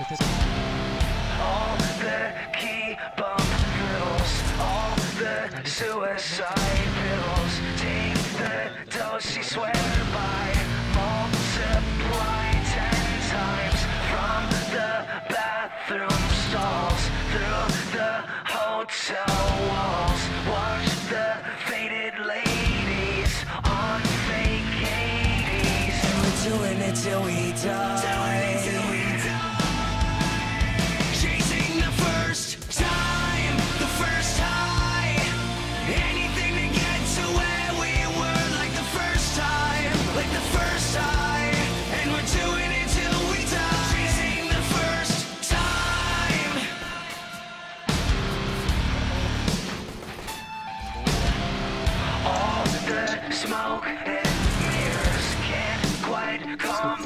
All the key all the suicide pills. Take the dose, you swear by. Multiply ten times from the bathroom stalls through the hotel walls. Watch the faded ladies on And we're doing till we die. smoke and mirrors can't quite come